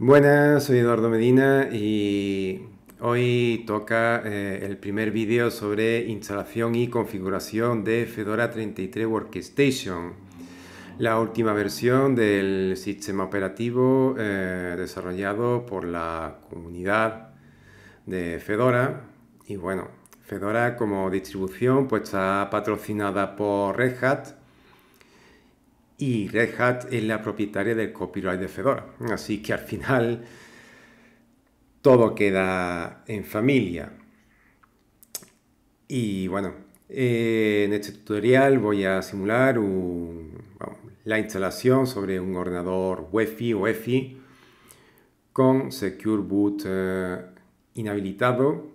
Buenas, soy Eduardo Medina y hoy toca eh, el primer vídeo sobre instalación y configuración de Fedora 33 Workstation, la última versión del sistema operativo eh, desarrollado por la comunidad de Fedora. Y bueno, Fedora como distribución pues está patrocinada por Red Hat y Red Hat es la propietaria del copyright de Fedora. Así que al final todo queda en familia. Y bueno, en este tutorial voy a simular la instalación sobre un ordenador UEFI o EFI con Secure Boot eh, inhabilitado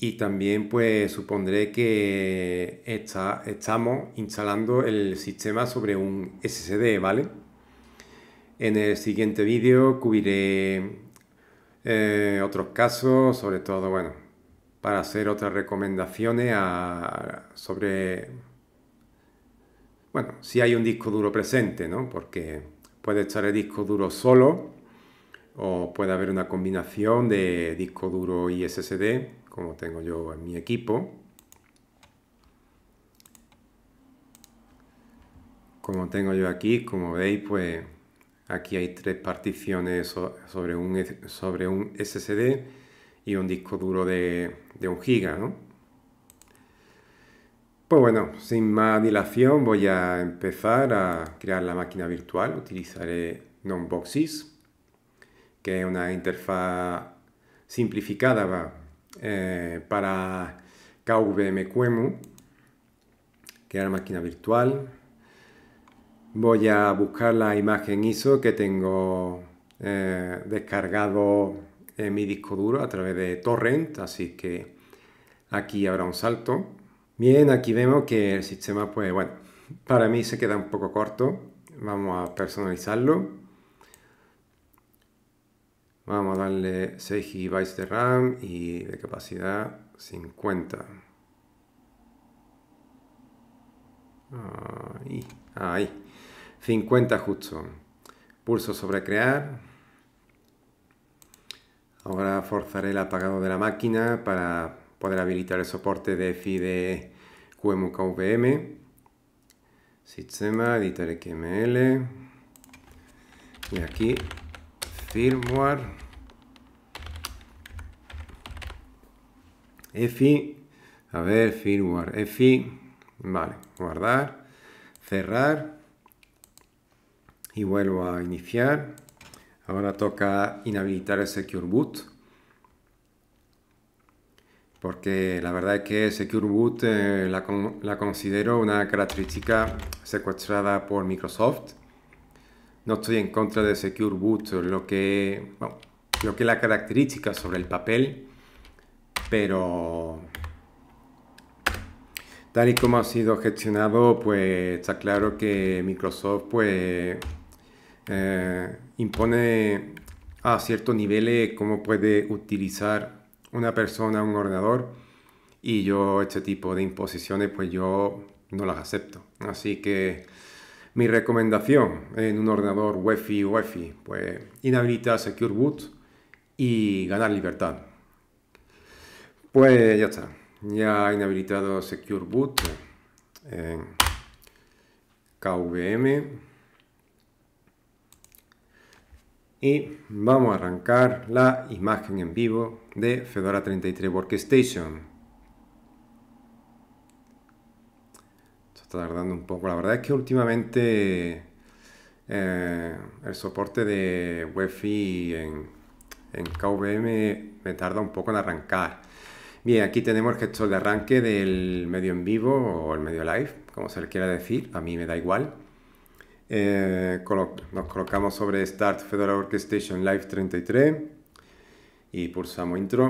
y también pues supondré que está, estamos instalando el sistema sobre un SSD, ¿vale? En el siguiente vídeo cubriré eh, otros casos, sobre todo, bueno, para hacer otras recomendaciones sobre, bueno, si hay un disco duro presente, ¿no? Porque puede estar el disco duro solo o puede haber una combinación de disco duro y SSD como tengo yo en mi equipo. Como tengo yo aquí, como veis, pues aquí hay tres particiones sobre un, sobre un SSD y un disco duro de, de un giga, ¿no? Pues bueno, sin más dilación voy a empezar a crear la máquina virtual. Utilizaré Nonboxes, que es una interfaz simplificada eh, para KVM QEMU, la máquina virtual. Voy a buscar la imagen ISO que tengo eh, descargado en mi disco duro a través de torrent, así que aquí habrá un salto. Bien, aquí vemos que el sistema, pues bueno, para mí se queda un poco corto. Vamos a personalizarlo. Vamos a darle 6 GB de RAM y de capacidad 50. Ahí, ahí. 50 justo. Pulso sobre crear. Ahora forzaré el apagado de la máquina para poder habilitar el soporte de FI de QEMU-KVM. Sistema, editor XML. Y aquí firmware EFI, a ver, firmware EFI, vale, guardar, cerrar y vuelvo a iniciar. Ahora toca inhabilitar el Secure Boot porque la verdad es que Secure Boot eh, la, la considero una característica secuestrada por Microsoft no estoy en contra de Secure Boot, lo que, lo que es la característica sobre el papel, pero tal y como ha sido gestionado, pues está claro que Microsoft pues eh, impone a ciertos niveles cómo puede utilizar una persona un ordenador y yo este tipo de imposiciones pues yo no las acepto. Así que mi recomendación en un ordenador UEFI UEFI, pues inhabilitar Secure Boot y ganar libertad. Pues ya está, ya he inhabilitado Secure Boot en KVM y vamos a arrancar la imagen en vivo de Fedora 33 Workstation. Está tardando un poco. La verdad es que últimamente eh, el soporte de Wi-Fi en, en KVM me tarda un poco en arrancar. Bien, aquí tenemos el gestor de arranque del medio en vivo o el medio live, como se le quiera decir, a mí me da igual. Eh, nos colocamos sobre Start Fedora Orchestration Live 33 y pulsamos Intro.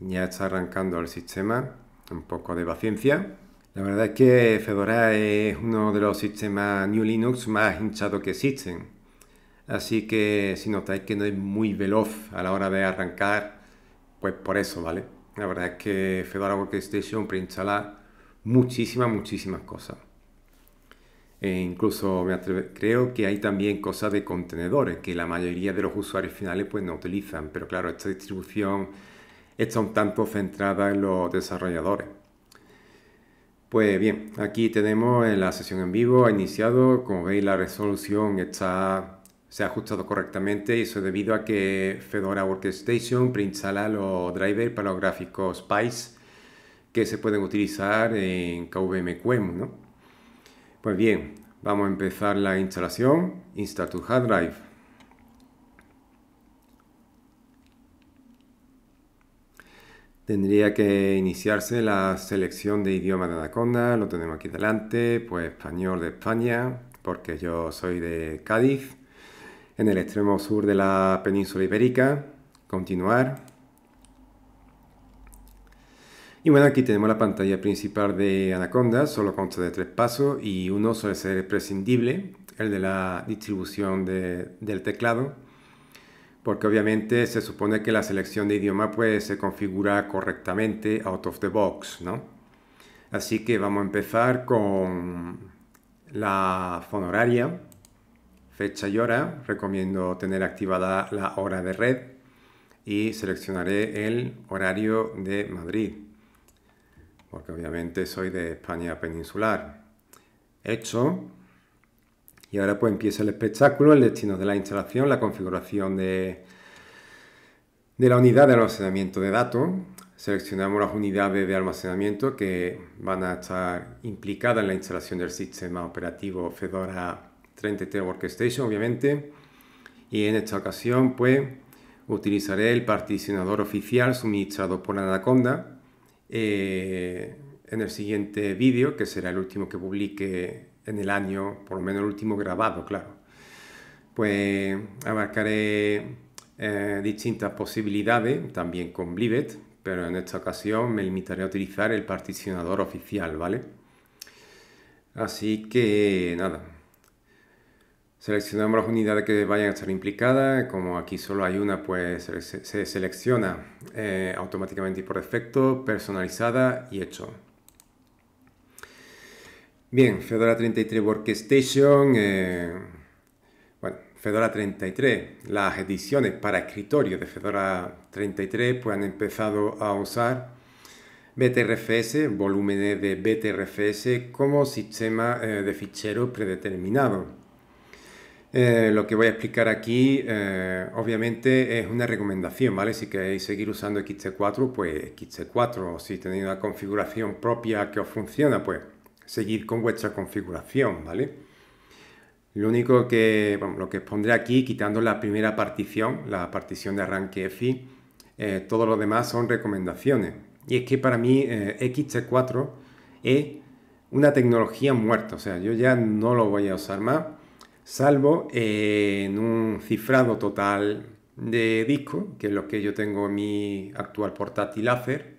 Ya está arrancando el sistema, un poco de paciencia. La verdad es que Fedora es uno de los sistemas New Linux más hinchados que existen. Así que si notáis que no es muy veloz a la hora de arrancar, pues por eso, ¿vale? La verdad es que Fedora Workstation preinstala muchísimas, muchísimas cosas. E incluso creo que hay también cosas de contenedores que la mayoría de los usuarios finales pues no utilizan, pero claro, esta distribución está un tanto centrada en los desarrolladores. Pues bien, aquí tenemos en la sesión en vivo, ha iniciado, como veis la resolución está, se ha ajustado correctamente y eso es debido a que Fedora Workstation preinstala los drivers para los gráficos Spice que se pueden utilizar en KVM QEMU, ¿no? Pues bien, vamos a empezar la instalación. Install to hard drive. Tendría que iniciarse la selección de idioma de Anaconda, lo tenemos aquí delante, pues español de España, porque yo soy de Cádiz, en el extremo sur de la península ibérica. Continuar. Y bueno, aquí tenemos la pantalla principal de Anaconda, solo consta de tres pasos y uno suele ser prescindible, el de la distribución del teclado, porque obviamente se supone que la selección de idioma pues, se configura correctamente out of the box, ¿no? Así que vamos a empezar con la fonoraria, fecha y hora. Recomiendo tener activada la hora de red y seleccionaré el horario de Madrid porque obviamente soy de España peninsular. Hecho. Y ahora pues empieza el espectáculo, el destino de la instalación, la configuración de, de la unidad de almacenamiento de datos. Seleccionamos las unidades de almacenamiento que van a estar implicadas en la instalación del sistema operativo Fedora 33 Workstation, obviamente. Y en esta ocasión, pues, utilizaré el particionador oficial suministrado por Anaconda eh, en el siguiente vídeo, que será el último que publique en el año, por lo menos el último grabado, claro, pues abarcaré eh, distintas posibilidades, también con Blivet, pero en esta ocasión me limitaré a utilizar el particionador oficial, ¿vale? Así que nada, Seleccionamos las unidades que vayan a estar implicadas, como aquí solo hay una, pues se, selecciona eh, automáticamente y por defecto, personalizada y hecho. Bien, Fedora 33 Workstation, eh, bueno, Fedora 33, las ediciones para escritorio de Fedora 33 pues han empezado a usar BTRFS, volúmenes de BTRFS como sistema eh, de fichero predeterminado. Eh, lo que voy a explicar aquí, obviamente, es una recomendación, ¿vale? Si queréis seguir usando XT4, pues XT4. Si tenéis una configuración propia que os funciona, pues seguir con vuestra configuración, ¿vale? Lo único que, lo que pondré aquí, quitando la primera partición, la partición de arranque EFI, eh, todo lo demás son recomendaciones. Y es que para mí XT4 es una tecnología muerta, o sea, yo ya no lo voy a usar más salvo en un cifrado total de disco, que es lo que yo tengo en mi actual portátil Acer.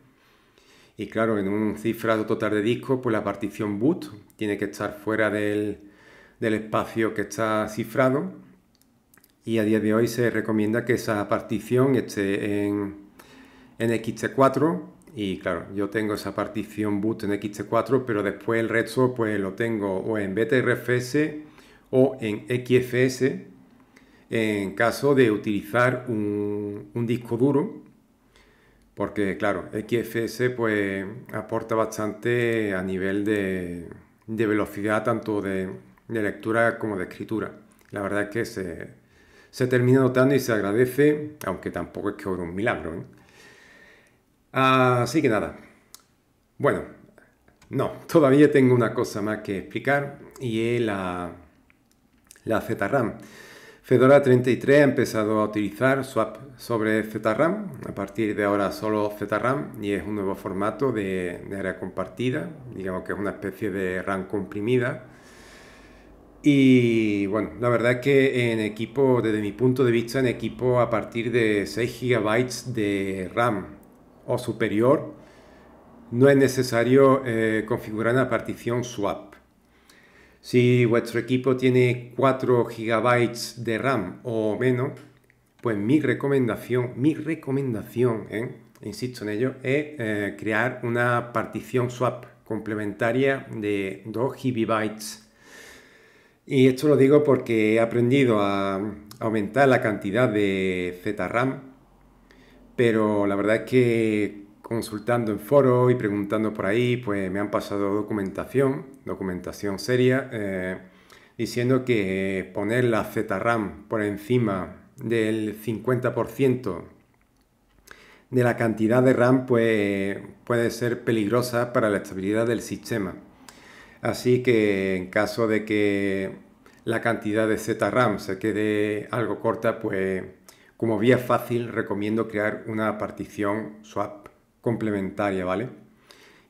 Y claro, en un cifrado total de disco, pues la partición boot tiene que estar fuera del, espacio que está cifrado. Y a día de hoy se recomienda que esa partición esté en, en XT4. Y claro, yo tengo esa partición boot en XT4, pero después el resto pues lo tengo o en BTRFS o en XFS en caso de utilizar un, disco duro porque claro, XFS pues aporta bastante a nivel de, velocidad tanto de, lectura como de escritura. La verdad es que se, termina notando y se agradece, aunque tampoco es que obra un milagro. ¿eh? Así que nada. Bueno, no, todavía tengo una cosa más que explicar y es la, la ZRAM. Fedora 33 ha empezado a utilizar swap sobre ZRAM, a partir de ahora solo ZRAM y es un nuevo formato de, área compartida, digamos que es una especie de RAM comprimida. Y bueno, la verdad es que en equipo, desde mi punto de vista, en equipo a partir de 6 GB de RAM o superior, no es necesario eh, configurar una partición swap. Si vuestro equipo tiene 4 GB de RAM o menos, pues mi recomendación, mi recomendación, ¿eh? insisto en ello, es eh, crear una partición swap complementaria de 2 GB. Y esto lo digo porque he aprendido a aumentar la cantidad de ZRAM, pero la verdad es que consultando en foros y preguntando por ahí, pues me han pasado documentación, documentación seria, eh, diciendo que poner la ZRAM por encima del 50% de la cantidad de RAM pues, puede ser peligrosa para la estabilidad del sistema. Así que en caso de que la cantidad de ZRAM se quede algo corta, pues como vía fácil recomiendo crear una partición swap complementaria, ¿vale?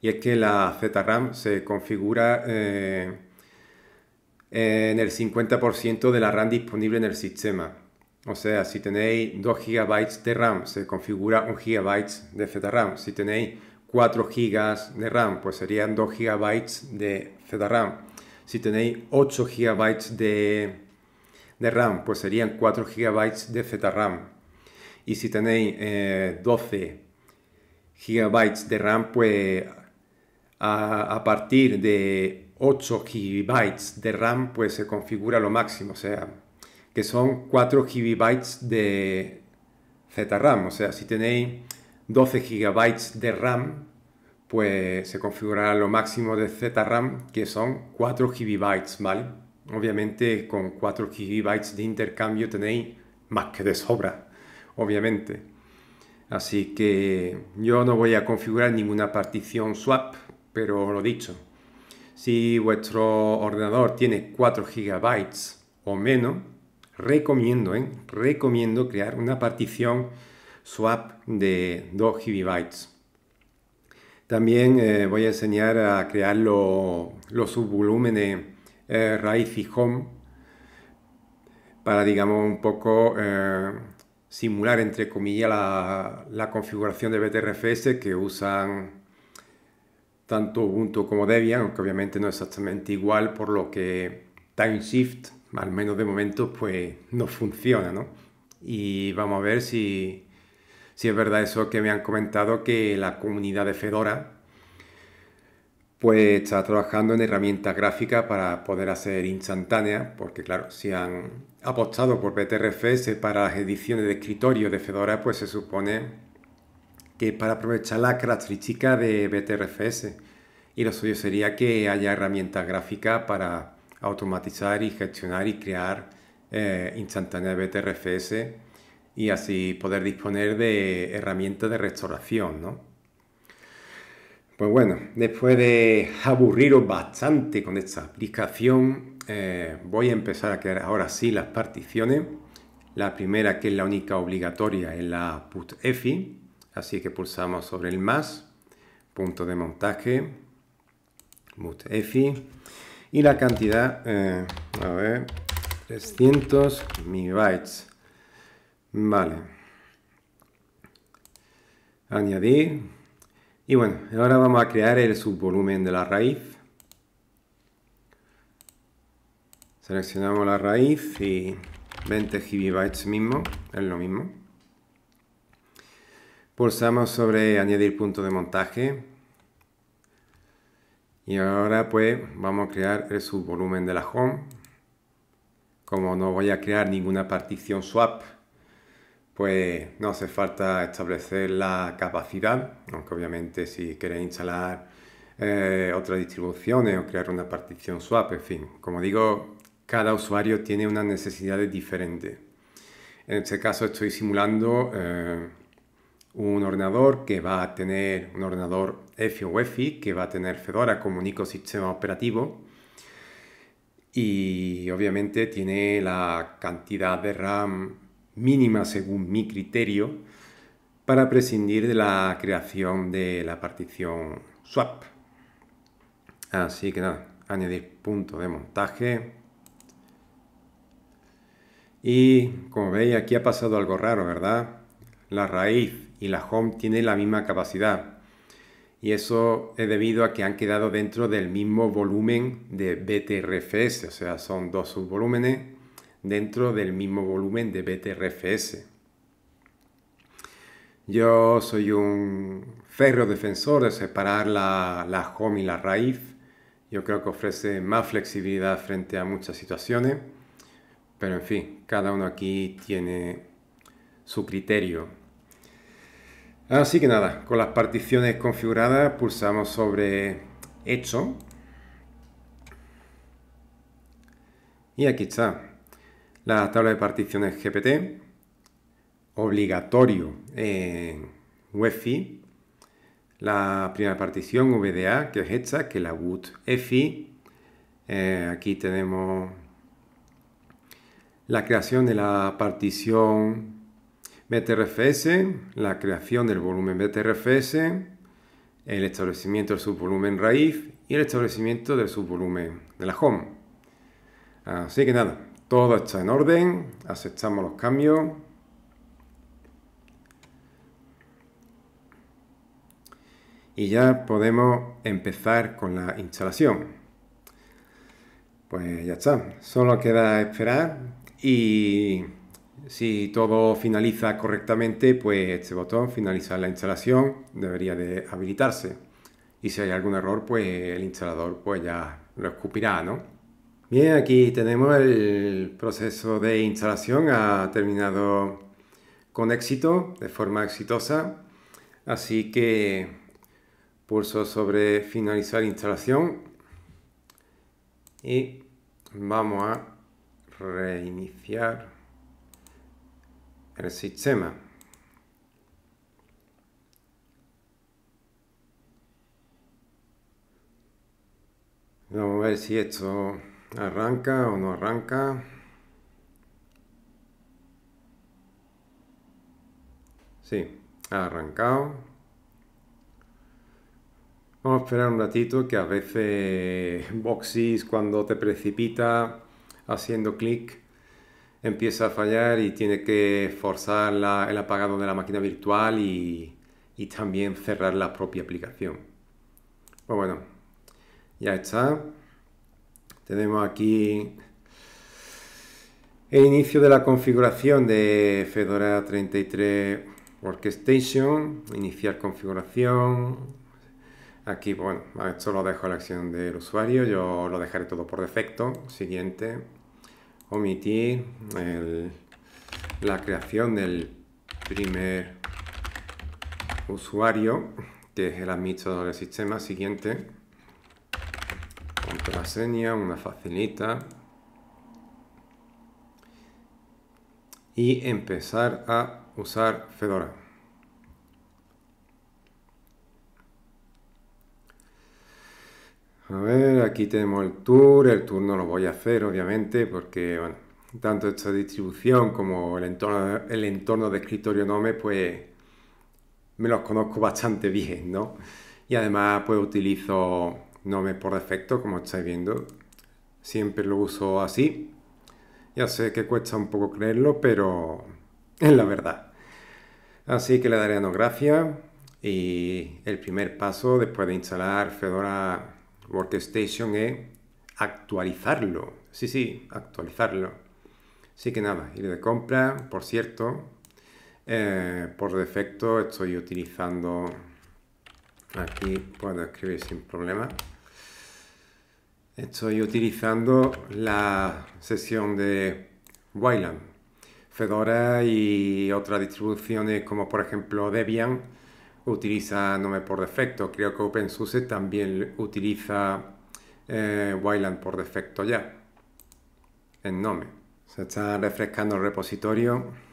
Y es que la ZRAM se configura eh, en el 50% de la RAM disponible en el sistema. O sea, si tenéis 2 GB de RAM, se configura 1 GB de ZRAM. Si tenéis 4 GB de RAM, pues serían 2 GB de ZRAM. Si tenéis 8 GB de, de RAM, pues serían 4 GB de ZRAM. Y si tenéis 12 GB de RAM, pues a, partir de 8 GB de RAM, pues se configura lo máximo. O sea, que son 4 GB de ZRAM. O sea, si tenéis 12 GB de RAM, pues se configurará lo máximo de ZRAM, que son 4 GB, ¿vale? Obviamente con 4 GB de intercambio tenéis más que de sobra, obviamente. Así que yo no voy a configurar ninguna partición swap, pero lo dicho, si vuestro ordenador tiene 4 GB o menos, recomiendo, ¿eh? recomiendo crear una partición swap de 2 GB. También eh, voy a enseñar a crear los subvolúmenes eh, raíz y home para, digamos, un poco simular, entre comillas, la, la, configuración de BTRFS que usan tanto Ubuntu como Debian, aunque obviamente no es exactamente igual, por lo que TimeShift al menos de momento, pues no funciona, ¿no? Y vamos a ver si, es verdad eso que me han comentado, que la comunidad de Fedora pues está trabajando en herramientas gráficas para poder hacer instantáneas, porque claro, si han apostado por BTRFS para las ediciones de escritorio de Fedora, pues se supone que para aprovechar la característica de BTRFS. Y lo suyo sería que haya herramientas gráficas para automatizar y gestionar y crear eh, instantáneas de BTRFS y así poder disponer de herramientas de restauración, ¿no? Pues bueno, después de aburriros bastante con esta aplicación, eh, voy a empezar a crear ahora sí las particiones. La primera, que es la única obligatoria, es la put-efi, así que pulsamos sobre el más, punto de montaje, put-efi, y la cantidad, eh, a ver, 300 megabytes. Vale. Añadir. Y bueno, ahora vamos a crear el subvolumen de la raíz. Seleccionamos la raíz y 20 GB mismo, es lo mismo. Pulsamos sobre añadir punto de montaje y ahora pues vamos a crear el subvolumen de la home. Como no voy a crear ninguna partición swap, pues no hace falta establecer la capacidad, aunque obviamente si queréis instalar eh, otras distribuciones o crear una partición swap, en fin, como digo, cada usuario tiene unas necesidades diferentes. En este caso estoy simulando eh, un ordenador que va a tener un ordenador EFI o UEFI que va a tener Fedora como único sistema operativo y obviamente tiene la cantidad de RAM mínima según mi criterio para prescindir de la creación de la partición swap. Así que nada, añadir punto de montaje. Y como veis aquí ha pasado algo raro, ¿verdad? La raíz y la home tiene la misma capacidad. Y eso es debido a que han quedado dentro del mismo volumen de BTRFS, o sea, son dos subvolúmenes dentro del mismo volumen de BTRFS. Yo soy un ferro defensor de separar la, la home y la raíz, Yo creo que ofrece más flexibilidad frente a muchas situaciones, pero en fin, cada uno aquí tiene su criterio. Así que nada, con las particiones configuradas pulsamos sobre Hecho. Y aquí está la tabla de particiones GPT, obligatorio en UEFI la primera partición VDA, que es esta, que es la boot EFI. Eh, aquí tenemos la creación de la partición BTRFS, la creación del volumen BTRFS, el establecimiento del subvolumen raíz y el establecimiento del subvolumen de la home. Así que nada, todo está en orden, aceptamos los cambios y ya podemos empezar con la instalación. Pues ya está, solo queda esperar y si todo finaliza correctamente, pues este botón finalizar la instalación debería de habilitarse. Y si hay algún error, pues el instalador pues ya lo escupirá, ¿no? Bien, aquí tenemos el proceso de instalación, ha terminado con éxito, de forma exitosa. Así que pulso sobre finalizar instalación y vamos a reiniciar el sistema. Vamos a ver si esto arranca o no arranca. Sí, ha arrancado. Vamos a esperar un ratito que a veces Boxis cuando te precipita haciendo clic empieza a fallar y tiene que forzar el apagado de la máquina virtual y, también cerrar la propia aplicación. Pues bueno, ya está. Tenemos aquí el inicio de la configuración de Fedora 33 Workstation, iniciar configuración, Aquí, bueno, esto lo dejo a la acción del usuario, yo lo dejaré todo por defecto. Siguiente, omitir la creación del primer usuario, que es el administrador del sistema. Siguiente, contraseña, una facilita. Y empezar a usar Fedora. A ver, aquí tenemos el tour. El tour no lo voy a hacer, obviamente, porque, bueno, tanto esta distribución como el entorno, el entorno de escritorio Nome, pues me los conozco bastante bien, ¿no? Y además, pues utilizo Nome por defecto, como estáis viendo. Siempre lo uso así. Ya sé que cuesta un poco creerlo, pero es la verdad. Así que le daré a no gracias. Y el primer paso después de instalar Fedora Workstation es actualizarlo. Sí, sí, actualizarlo. Así que nada, ir de compra, por cierto, eh, por defecto estoy utilizando, aquí puedo escribir sin problema, estoy utilizando la sesión de Wayland. Fedora y otras distribuciones como por ejemplo Debian utiliza Nome por defecto. Creo que OpenSUSE también utiliza eh, Wayland por defecto ya en Nome. Se está refrescando el repositorio.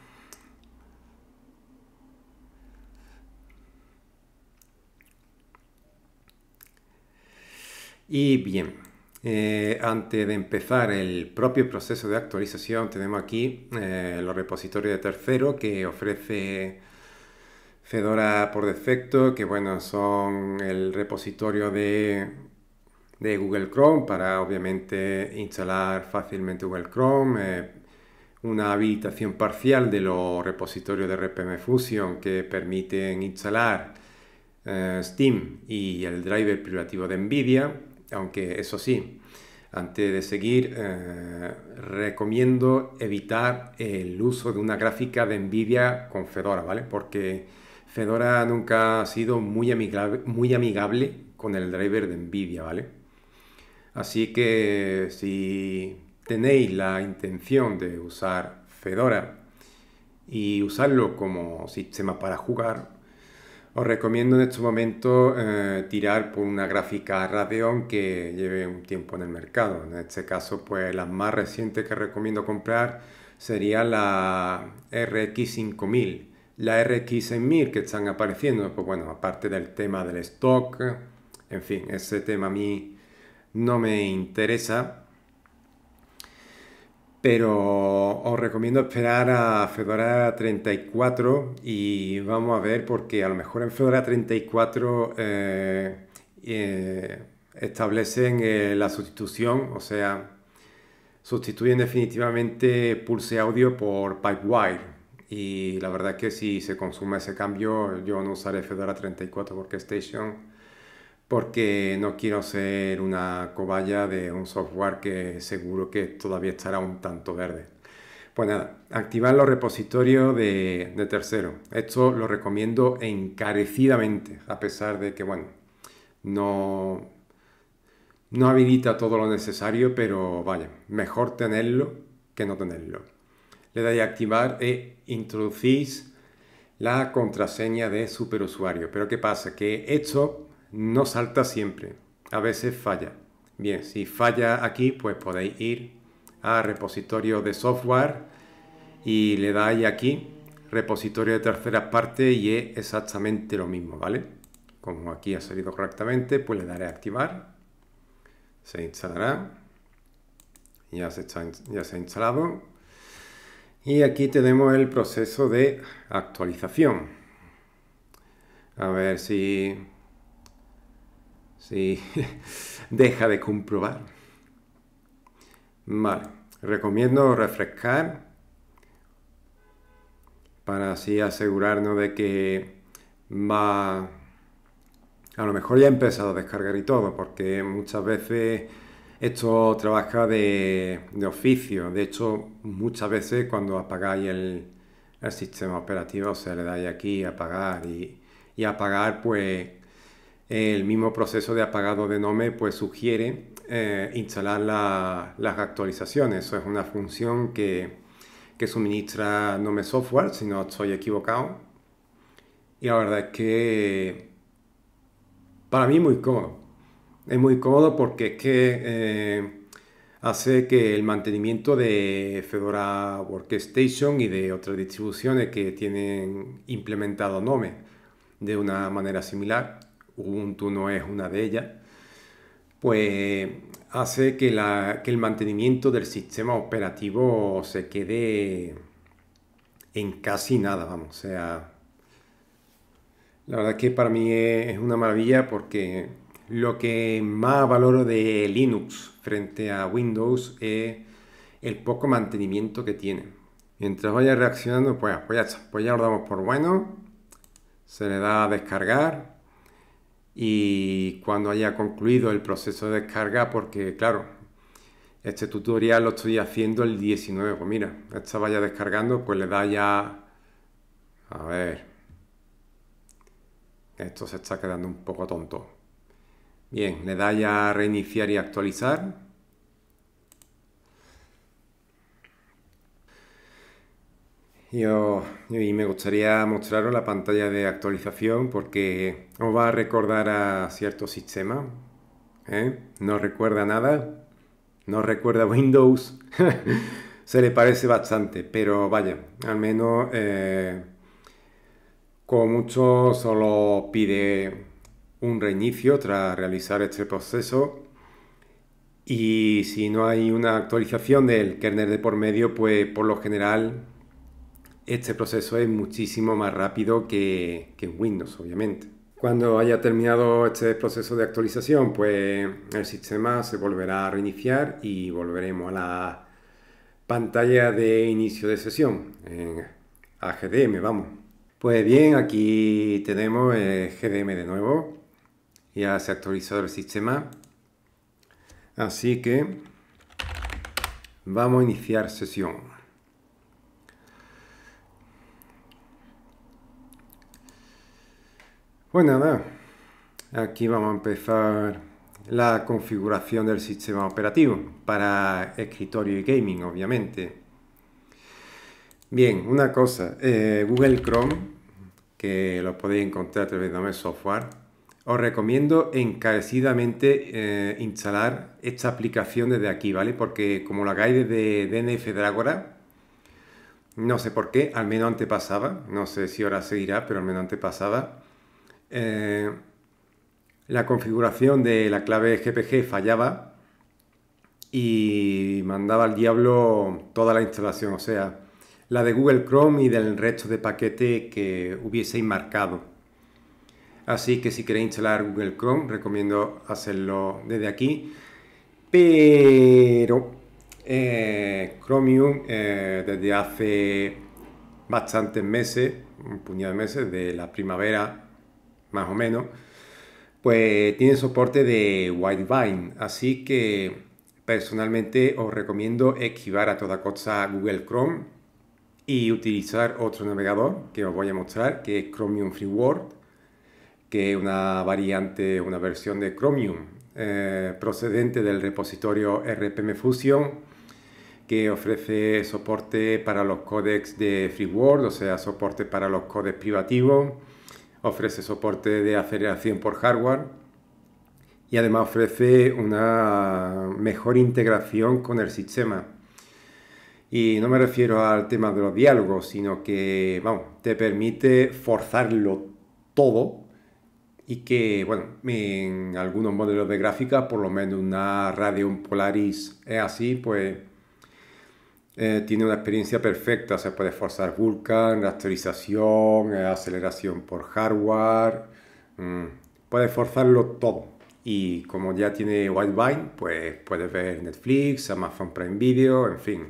Y bien, eh, antes de empezar el propio proceso de actualización, tenemos aquí eh, los repositorios de tercero que ofrece Fedora por defecto, que bueno, son el repositorio de, Google Chrome para obviamente instalar fácilmente Google Chrome, eh, una habilitación parcial de los repositorios de RPM Fusion que permiten instalar Steam y el driver privativo de NVIDIA, aunque eso sí, antes de seguir, eh, recomiendo evitar el uso de una gráfica de NVIDIA con Fedora, ¿vale? Porque Fedora nunca ha sido muy amigable, muy amigable con el driver de NVIDIA, ¿vale? Así que si tenéis la intención de usar Fedora y usarlo como sistema para jugar, os recomiendo en este momento eh, tirar por una gráfica Radeon que lleve un tiempo en el mercado. En este caso, pues la más reciente que recomiendo comprar sería la RX 5000. La RX 6000 que están apareciendo, pues bueno, aparte del tema del stock, en fin, ese tema a mí no me interesa pero os recomiendo esperar a Fedora 34 y vamos a ver porque a lo mejor en Fedora 34 eh, eh, establecen eh, la sustitución, o sea, sustituyen definitivamente Pulse Audio por Pipewire. Y la verdad es que si se consume ese cambio yo no usaré Fedora 34 Station porque no quiero ser una cobaya de un software que seguro que todavía estará un tanto verde. Pues nada, activar los repositorios de, de tercero. Esto lo recomiendo encarecidamente, a pesar de que, bueno, no, no habilita todo lo necesario, pero vaya, mejor tenerlo que no tenerlo. Le dais a activar e introducís la contraseña de superusuario. Pero ¿qué pasa? Que esto no salta siempre, a veces falla. Bien, si falla aquí, pues podéis ir a repositorio de software y le dais aquí repositorio de terceras partes y es exactamente lo mismo, ¿vale? Como aquí ha salido correctamente, pues le daré a activar, se instalará, ya se, ya se ha instalado y aquí tenemos el proceso de actualización. A ver si si deja de comprobar. Vale, recomiendo refrescar para así asegurarnos de que va... A lo mejor ya ha empezado a descargar y todo, porque muchas veces esto trabaja de, oficio. De hecho, muchas veces cuando apagáis el, sistema operativo se le dais aquí apagar y, y apagar pues el mismo proceso de apagado de Nome pues sugiere eh, instalar las actualizaciones. Eso es una función que, suministra Nome Software, si no estoy equivocado. Y la verdad es que para mí muy cómodo. Es muy cómodo porque es que eh, hace que el mantenimiento de Fedora Workstation y de otras distribuciones que tienen implementado Nome de una manera similar Ubuntu no es una de ellas, pues hace que, el mantenimiento del sistema operativo se quede en casi nada, vamos, o sea, la verdad que para mí es una maravilla porque lo que más valoro de Linux frente a Windows es el poco mantenimiento que tiene. Mientras vaya reaccionando, pues, pues ya pues ya lo damos por bueno, se le da a descargar y cuando haya concluido el proceso de descarga, porque claro, este tutorial lo estoy haciendo el 19, pues mira, esta vaya descargando, pues le da ya... A ver... Esto se está quedando un poco tonto. Bien, le da ya reiniciar y actualizar. Yo, y me gustaría mostraros la pantalla de actualización porque os va a recordar a cierto sistema. ¿eh? No recuerda nada, no recuerda Windows. Se le parece bastante, pero vaya, al menos eh, como mucho solo pide un reinicio tras realizar este proceso. Y si no hay una actualización del kernel de por medio, pues por lo general este proceso es muchísimo más rápido que, en Windows, obviamente. Cuando haya terminado este proceso de actualización, pues el sistema se volverá a reiniciar y volveremos a la pantalla de inicio de sesión, en AGDM, vamos. Pues bien, aquí tenemos el GDM de nuevo. Ya se ha actualizado el sistema. Así que vamos a iniciar sesión. Pues nada, aquí vamos a empezar la configuración del sistema operativo para escritorio y gaming, obviamente. Bien, una cosa, eh, Google Chrome, que lo podéis encontrar a través de software, os recomiendo encarecidamente eh, instalar esta aplicación desde aquí, ¿vale? Porque como lo hagáis desde DNF Dragora, no sé por qué, al menos antes pasaba, no sé si ahora seguirá, pero al menos antes pasaba. Eh, la configuración de la clave GPG fallaba y mandaba al diablo toda la instalación, o sea, la de Google Chrome y del resto de paquete que hubieseis marcado. Así que si queréis instalar Google Chrome, recomiendo hacerlo desde aquí. Pero eh, Chromium eh, desde hace bastantes meses, un puñado de meses, de la primavera más o menos, pues tiene soporte de Whitevine. Así que personalmente os recomiendo esquivar a toda costa Google Chrome y utilizar otro navegador que os voy a mostrar, que es Chromium Free World, que es una variante, una versión de Chromium eh, procedente del repositorio RPM Fusion que ofrece soporte para los códecs de FreeWord, o sea, soporte para los códecs privativos, ofrece soporte de aceleración por hardware y además ofrece una mejor integración con el sistema. Y no me refiero al tema de los diálogos, sino que vamos, te permite forzarlo todo y que, bueno, en algunos modelos de gráfica, por lo menos una Radeon Polaris es así, pues eh, tiene una experiencia perfecta, se puede forzar Vulkan, rasterización, eh, aceleración por hardware, mm, puede forzarlo todo. Y como ya tiene Widevine, pues puedes ver Netflix, Amazon Prime Video, en fin.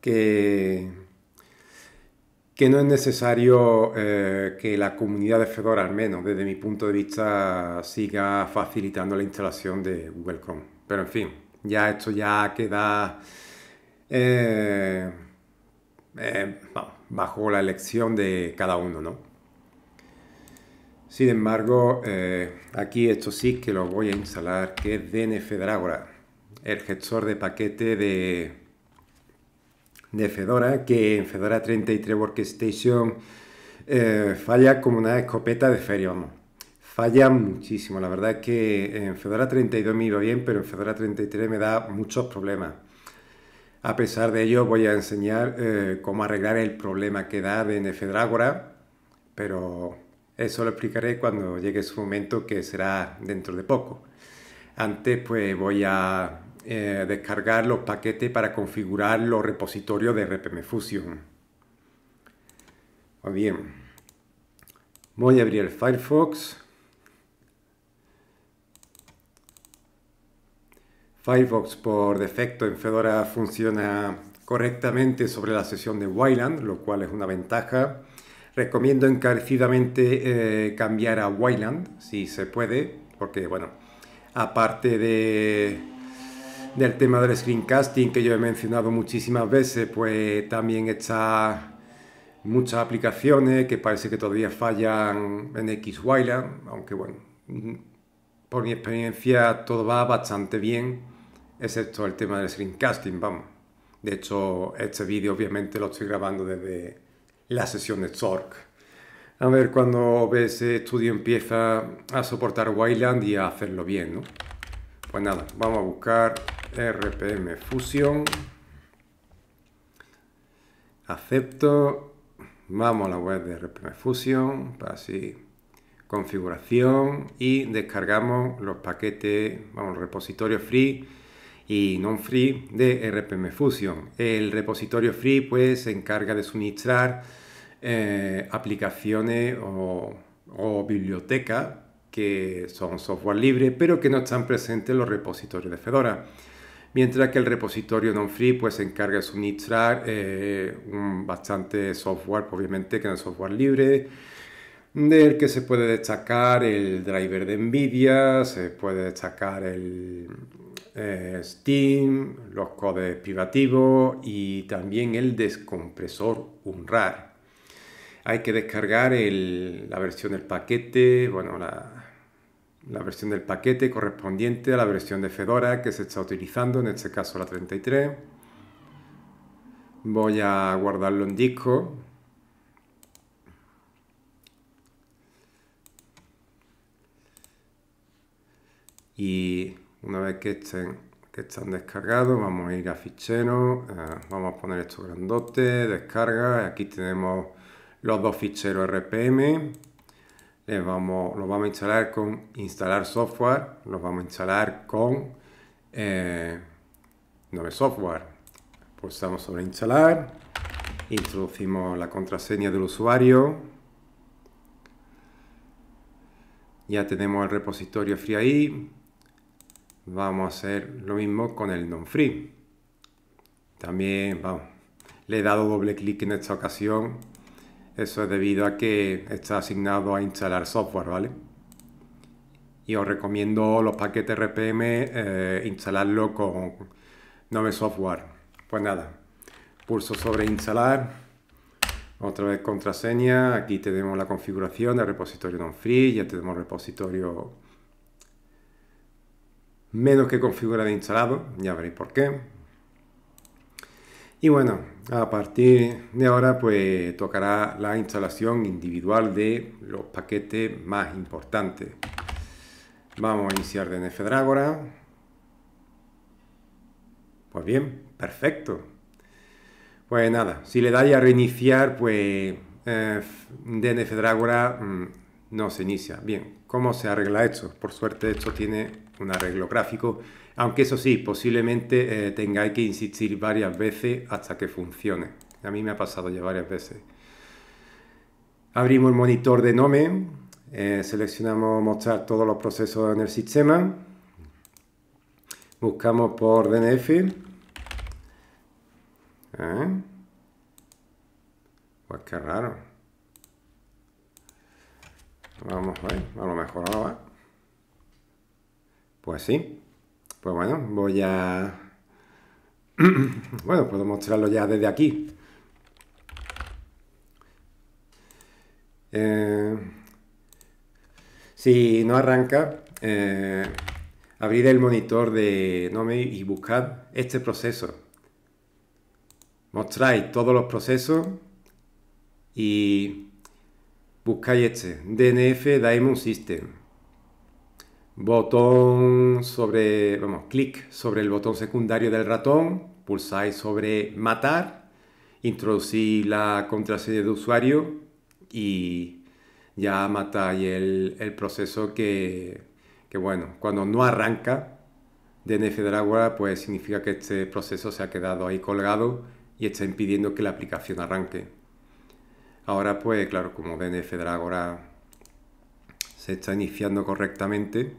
Que, que no es necesario eh, que la comunidad de Fedora, al menos desde mi punto de vista, siga facilitando la instalación de Google Chrome. Pero en fin, ya esto ya queda eh, eh, bajo la elección de cada uno, ¿no? Sin embargo, eh, aquí esto sí que lo voy a instalar, que es DNF Dragora, el gestor de paquete de, de Fedora, que en Fedora 33 Workstation falla como una escopeta de feria, vamos. Falla muchísimo, la verdad es que en Fedora 32 me iba bien, pero en Fedora 33 me da muchos problemas. A pesar de ello, voy a enseñar eh, cómo arreglar el problema que da de Nefedrágora, pero eso lo explicaré cuando llegue su momento, que será dentro de poco. Antes, pues voy a eh, descargar los paquetes para configurar los repositorios de RPM Fusion. Muy bien, voy a abrir el Firefox. Firefox por defecto en Fedora funciona correctamente sobre la sesión de Wayland, lo cual es una ventaja. Recomiendo encarecidamente eh, cambiar a Wayland, si se puede, porque bueno, aparte de, del tema del screencasting que yo he mencionado muchísimas veces, pues también está muchas aplicaciones que parece que todavía fallan en X Wayland, aunque bueno, por mi experiencia todo va bastante bien excepto el tema del screencasting, vamos. De hecho, este vídeo obviamente lo estoy grabando desde la sesión de Zork. A ver cuando ese estudio empieza a soportar Wayland y a hacerlo bien, ¿no? Pues nada, vamos a buscar RPM Fusion. Acepto. Vamos a la web de RPM Fusion para así configuración y descargamos los paquetes, vamos, repositorio free y non-free de RPM Fusion. El repositorio free pues se encarga de suministrar eh, aplicaciones o, o bibliotecas que son software libre pero que no están presentes en los repositorios de Fedora. Mientras que el repositorio non-free pues se encarga de suministrar eh, un bastante software, obviamente que es software libre, del que se puede destacar el driver de NVIDIA, se puede destacar el, eh, Steam, los codes privativos y también el descompresor UNRAR. Hay que descargar la versión del paquete, bueno, la versión del paquete correspondiente a la versión de Fedora que se está utilizando, en este caso la 33. Voy a guardarlo en disco. Y una vez que estén, que están descargados, vamos a ir a ficheros, eh, vamos a poner esto grandote, descarga, aquí tenemos los dos ficheros RPM, vamos, los vamos a instalar con instalar software, los vamos a instalar con eh, Software. Pulsamos sobre instalar, introducimos la contraseña del usuario, ya tenemos el repositorio free ahí, vamos a hacer lo mismo con el non-free. También, vamos, le he dado doble clic en esta ocasión. Eso es debido a que está asignado a instalar software, ¿vale? Y os recomiendo los paquetes RPM eh, instalarlo con Nove Software. Pues nada, pulso sobre instalar. Otra vez contraseña. Aquí tenemos la configuración del repositorio non-free. Ya tenemos repositorio menos que configurado e instalado, ya veréis por qué. Y bueno, a partir de ahora pues tocará la instalación individual de los paquetes más importantes. Vamos a iniciar DNF Dragora. Pues bien, perfecto. Pues nada, si le dais a reiniciar, pues eh, DNF Dragora mm, no se inicia. Bien, ¿cómo se arregla esto? Por suerte esto tiene un arreglo gráfico, aunque eso sí, posiblemente eh, tengáis que insistir varias veces hasta que funcione. A mí me ha pasado ya varias veces. Abrimos el monitor de Nome, eh, seleccionamos mostrar todos los procesos en el sistema, buscamos por DNF, ¿Eh? Pues qué raro. Vamos a ver, a lo mejor ahora. Pues sí. Pues bueno, voy a... bueno, puedo mostrarlo ya desde aquí. Eh, si no arranca, eh, abrir el monitor de Nome y buscad este proceso. Mostráis todos los procesos y buscáis este, DNF Diamond System botón sobre, vamos, clic sobre el botón secundario del ratón, pulsáis sobre matar, introducir la contraseña de usuario y ya matáis el, proceso que, que, bueno, cuando no arranca DNF Dragora, pues significa que este proceso se ha quedado ahí colgado y está impidiendo que la aplicación arranque. Ahora, pues claro, como DNF Dragora se está iniciando correctamente,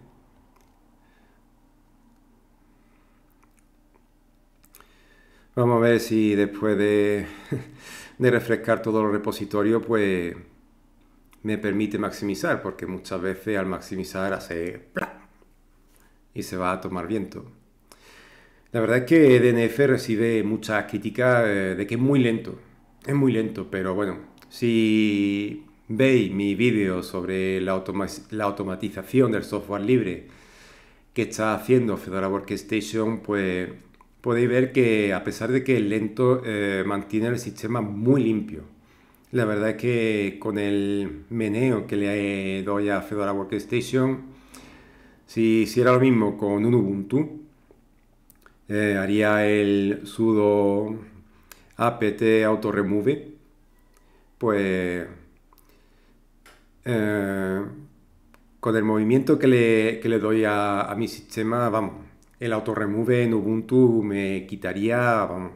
Vamos a ver si después de, refrescar todo el repositorio, pues me permite maximizar, porque muchas veces al maximizar hace y se va a tomar viento. La verdad es que DNF recibe mucha crítica eh, de que es muy lento, es muy lento, pero bueno, si veis mi vídeo sobre la automatización del software libre que está haciendo Fedora Workstation, pues podéis ver que a pesar de que es lento, eh, mantiene el sistema muy limpio. La verdad es que con el meneo que le doy a Fedora Workstation, si hiciera lo mismo con un Ubuntu, eh, haría el sudo apt autoremove, pues eh, con el movimiento que le, le doy a, a mi sistema, vamos, el autoremove en Ubuntu me quitaría, vamos,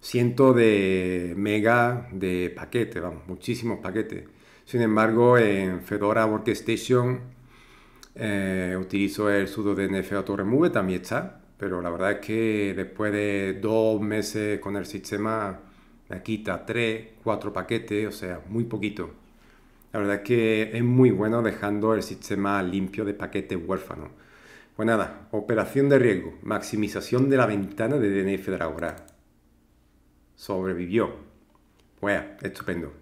cientos de mega de paquete, vamos, muchísimos paquetes. Sin embargo, en Fedora Workstation eh, utilizo el sudo dnf autoremove, también está, pero la verdad es que después de dos meses con el sistema me quita tres, cuatro paquetes, o sea, muy poquito. La verdad es que es muy bueno dejando el sistema limpio de paquetes huérfanos. Pues nada, operación de riesgo, maximización de la ventana de DNF Dragora. Sobrevivió. Pues estupendo.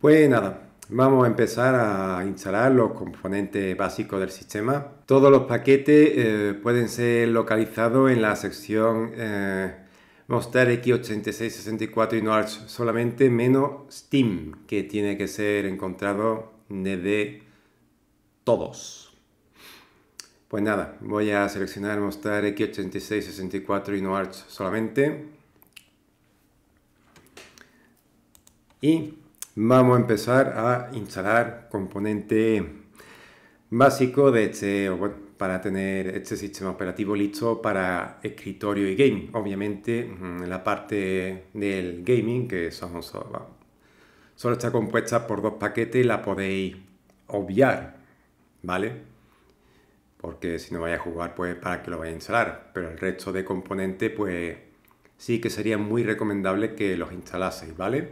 Pues nada, vamos a empezar a instalar los componentes básicos del sistema. Todos los paquetes eh, pueden ser localizados en la sección eh, Mostrar X8664 y no solamente menos Steam, que tiene que ser encontrado desde todos. Pues nada, voy a seleccionar mostrar X8664 y no Arch solamente. Y vamos a empezar a instalar componente básico de este, para tener este sistema operativo listo para escritorio y gaming. Obviamente mm, la parte del gaming, que solo, solo está compuesta por dos paquetes, la podéis obviar, ¿vale? Porque si no vais a jugar, pues para que lo vais a instalar. Pero el resto de componentes, pues sí que sería muy recomendable que los instalaseis, ¿vale?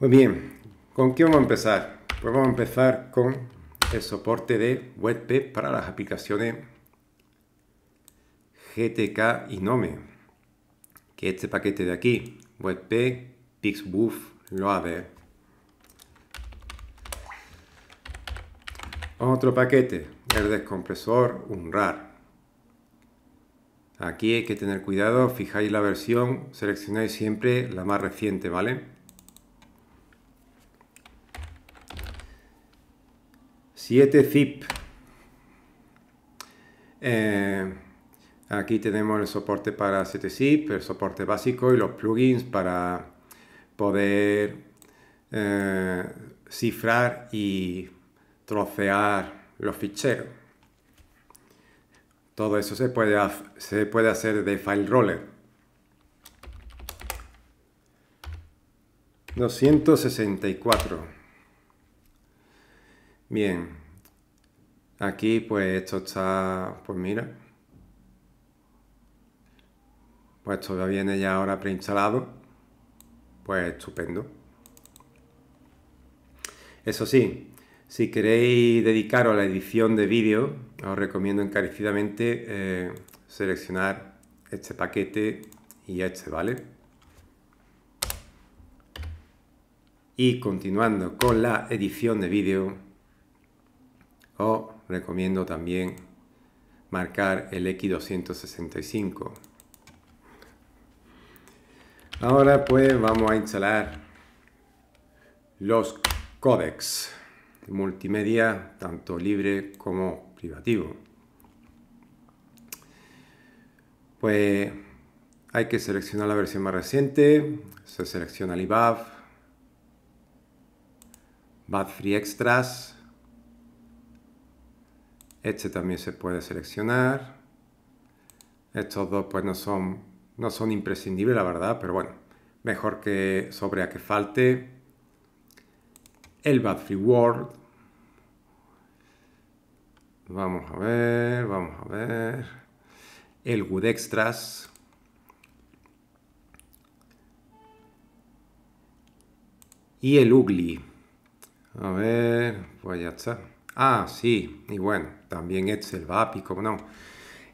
Muy bien, ¿con qué vamos a empezar? Pues vamos a empezar con el soporte de WebP para las aplicaciones GTK y Nome, que este paquete de aquí, WebP Pixboof Loader. Otro paquete, el descompresor UNRAR. Aquí hay que tener cuidado, fijáis la versión, seleccionáis siempre la más reciente, ¿vale? 7 zip. Eh, aquí tenemos el soporte para 7 zip, el soporte básico y los plugins para poder eh, cifrar y trocear los ficheros. Todo eso se puede, se puede hacer de file roller. 264 Bien, aquí pues esto está, pues mira, pues esto viene ya ahora preinstalado, pues estupendo. Eso sí, si queréis dedicaros a la edición de vídeo, os recomiendo encarecidamente eh, seleccionar este paquete y este, ¿vale? Y continuando con la edición de vídeo, o recomiendo también marcar el X265. Ahora pues vamos a instalar los códecs multimedia, tanto libre como privativo. Pues hay que seleccionar la versión más reciente, se selecciona el IBAV, BAD Free Extras, este también se puede seleccionar. Estos dos pues no son, no son imprescindibles, la verdad, pero bueno, mejor que sobre a que falte. El Bad Free World. Vamos a ver, vamos a ver. El Good Extras. Y el Ugly. A ver, pues ya está. Ah, sí, y bueno, también es el VAPI, como no.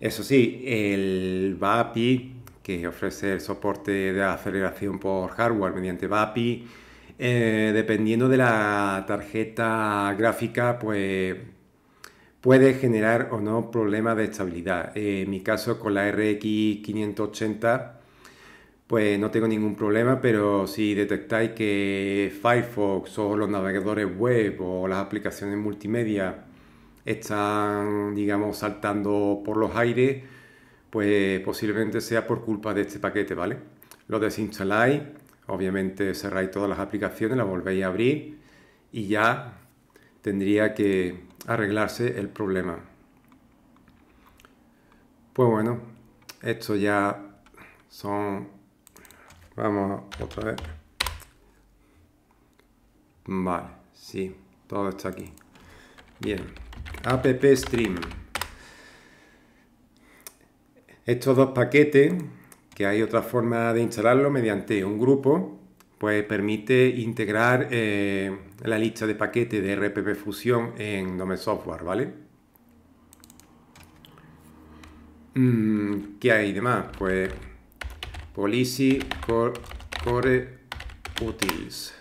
Eso sí, el VAPI, que ofrece el soporte de aceleración por hardware mediante VAPI, eh, dependiendo de la tarjeta gráfica, pues puede generar o no problemas de estabilidad. en mi caso, con la RX 580, pues no tengo ningún problema, pero si detectáis que Firefox o los navegadores web o las aplicaciones multimedia están, digamos, saltando por los aires, pues posiblemente sea por culpa de este paquete, ¿vale? Lo desinstaláis, obviamente cerráis todas las aplicaciones, las volvéis a abrir y ya tendría que arreglarse el problema. Pues bueno, esto ya son Vamos otra vez. Vale, sí, todo está aquí. Bien, app stream. Estos dos paquetes, que hay otra forma de instalarlo mediante un grupo, pues permite integrar eh, la lista de paquetes de RPP Fusion en Nome Software, ¿vale? Mm, ¿Qué hay de más? Pues Policy Core, Utils.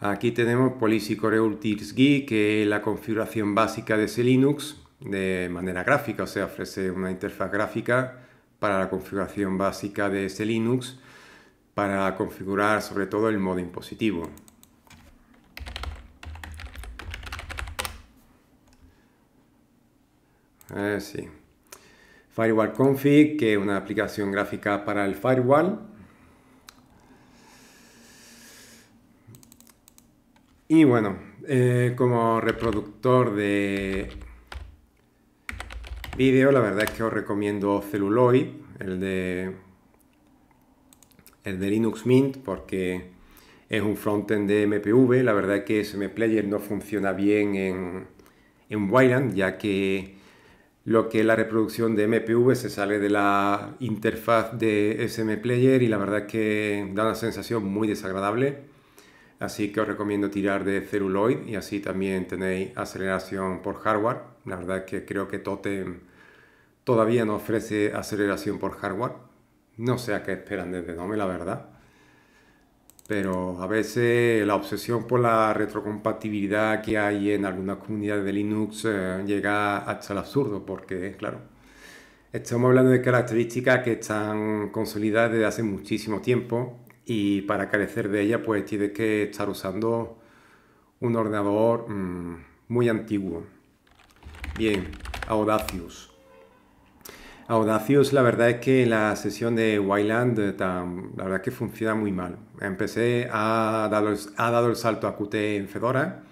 Aquí tenemos Policy Core Ultirs-GUI, que es la configuración básica de ese Linux de manera gráfica, o sea, ofrece una interfaz gráfica para la configuración básica de ese Linux para configurar sobre todo el modo impositivo. Eh, sí. Firewall Config, que es una aplicación gráfica para el firewall. Y bueno, eh, como reproductor de vídeo, la verdad es que os recomiendo Celluloid, el de, el de Linux Mint, porque es un frontend de MPV. La verdad es que SM Player no funciona bien en, en Wayland, ya que lo que es la reproducción de MPV se sale de la interfaz de SM Player y la verdad es que da una sensación muy desagradable. Así que os recomiendo tirar de Celluloid y así también tenéis aceleración por hardware. La verdad es que creo que Totem todavía no ofrece aceleración por hardware. No sé a qué esperan desde Nome, la verdad. Pero a veces la obsesión por la retrocompatibilidad que hay en algunas comunidades de Linux eh, llega hasta el absurdo, porque, claro, estamos hablando de características que están consolidadas desde hace muchísimo tiempo y para carecer de ella pues tiene que estar usando un ordenador mm, muy antiguo. Bien, Audacious. Audacious la verdad es que la sesión de Wayland eh, la verdad es que funciona muy mal. Empecé a dar ha dado el salto a Qt en Fedora.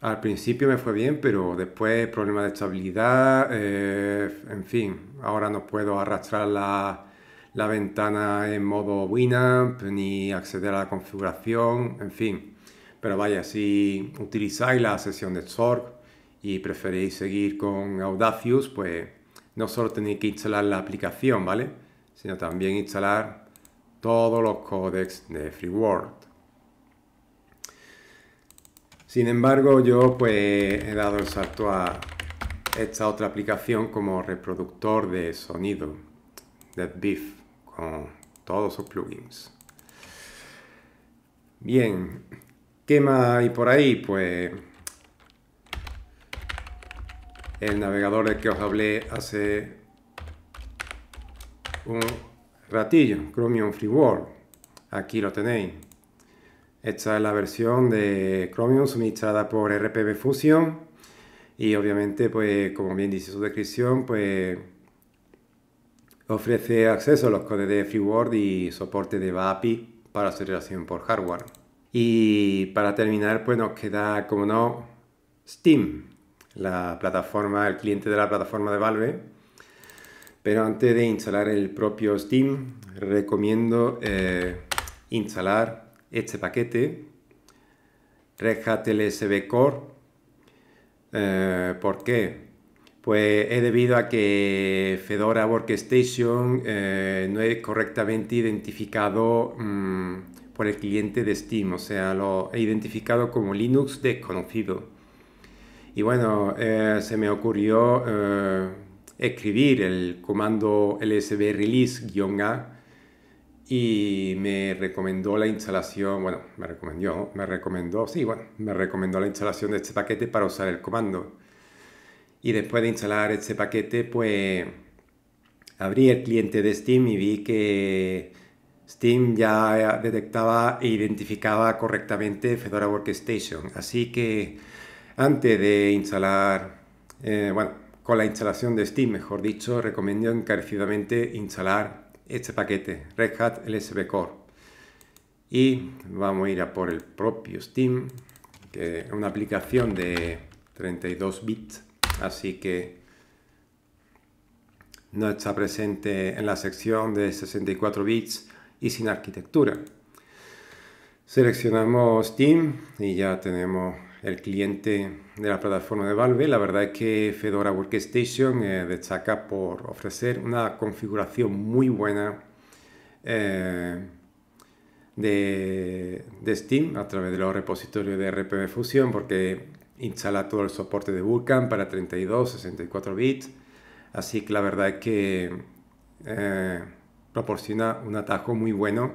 Al principio me fue bien, pero después problemas de estabilidad, eh, en fin, ahora no puedo arrastrar la, la ventana en modo Winamp, ni acceder a la configuración, en fin. Pero vaya, si utilizáis la sesión de Zorg y preferéis seguir con Audacious, pues no solo tenéis que instalar la aplicación, ¿vale? Sino también instalar todos los códecs de FreeWord. Sin embargo, yo pues he dado el salto a esta otra aplicación como reproductor de sonido, Beef con todos sus plugins. Bien, ¿qué más hay por ahí? Pues el navegador del que os hablé hace un ratillo, Chromium Free World. Aquí lo tenéis. Esta es la versión de Chromium suministrada por RPB Fusion y obviamente, pues como bien dice su descripción, pues Ofrece acceso a los codes de FreeWord y soporte de API para aceleración por hardware. Y para terminar, pues nos queda, como no, Steam, la plataforma, el cliente de la plataforma de Valve. Pero antes de instalar el propio Steam, recomiendo eh, instalar este paquete, Red Hat Core. Eh, ¿Por qué? Pues es debido a que Fedora Workstation eh, no es correctamente identificado mm, por el cliente de Steam, o sea, lo he identificado como Linux desconocido. Y bueno, eh, se me ocurrió eh, escribir el comando lsb release-a y me recomendó la instalación, bueno, me recomendó, me recomendó, sí, bueno, me recomendó la instalación de este paquete para usar el comando. Y después de instalar este paquete, pues abrí el cliente de Steam y vi que Steam ya detectaba e identificaba correctamente Fedora Workstation. Así que antes de instalar, eh, bueno, con la instalación de Steam, mejor dicho, recomiendo encarecidamente instalar este paquete, Red Hat LSB Core. Y vamos a ir a por el propio Steam, que es una aplicación de 32 bits así que no está presente en la sección de 64 bits y sin arquitectura. Seleccionamos Steam y ya tenemos el cliente de la plataforma de Valve. La verdad es que Fedora Workstation eh, destaca por ofrecer una configuración muy buena eh, de, de, Steam a través de los repositorios de RPM Fusion porque instala todo el soporte de Vulkan para 32, 64 bits. Así que la verdad es que eh, proporciona un atajo muy bueno